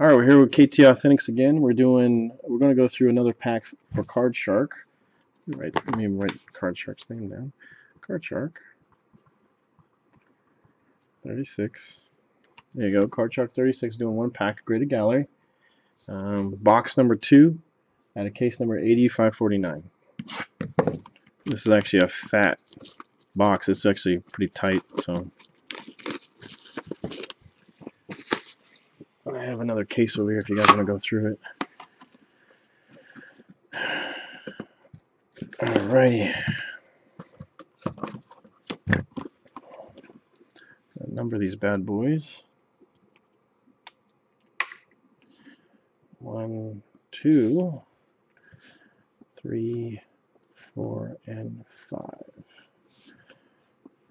All right, we're here with KT Authentics again. We're doing. We're going to go through another pack for Card Shark. Right, let me write Card Shark's name down. Card Shark. 36. There you go. Card Shark 36 doing one pack. Graded gallery. Um, box number two at a case number 8549. This is actually a fat box. It's actually pretty tight, so I have another case over here if you guys want to go through it. Alrighty. Number these bad boys. One, two, three, four, and five.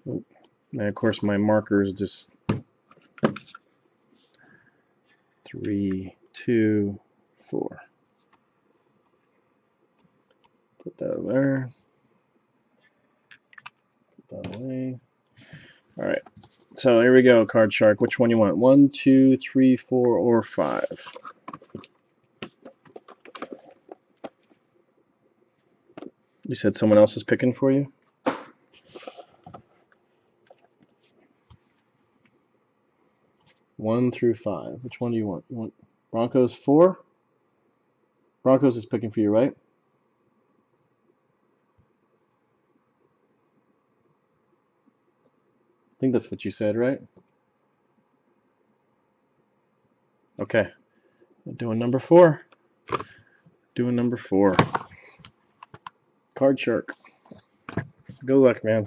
And of course my markers just three, two, four. Put that there. Put that away. All right. So here we go, Card Shark. Which one you want? One, two, three, four, or five? You said someone else is picking for you? One through five. Which one do you want? You want Broncos four? Broncos is picking for you, right? I think that's what you said, right? Okay. Doing number four. Doing number four. Card Shark. Good luck, man.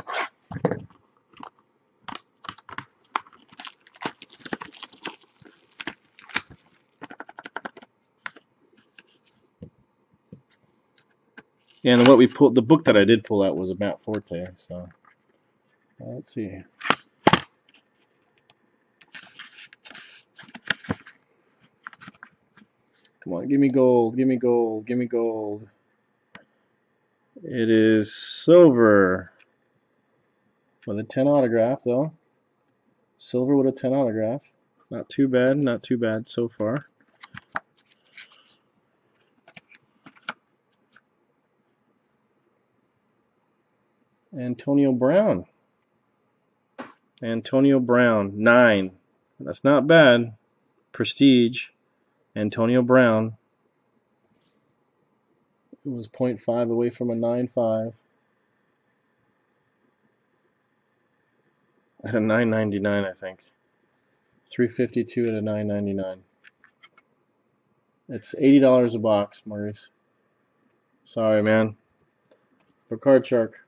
And what we pulled, the book that I did pull out was a Matt Forte. So uh, let's see. Come on, give me gold, give me gold, give me gold. It is silver with a 10 autograph, though. Silver with a 10 autograph. Not too bad, not too bad so far. Antonio Brown. Antonio Brown, 9. That's not bad. Prestige. Antonio Brown. It was 0.5 away from a 9.5. At a 9.99, I think. 352 at a 9.99. It's $80 a box, Maurice. Sorry, man. For Card Shark.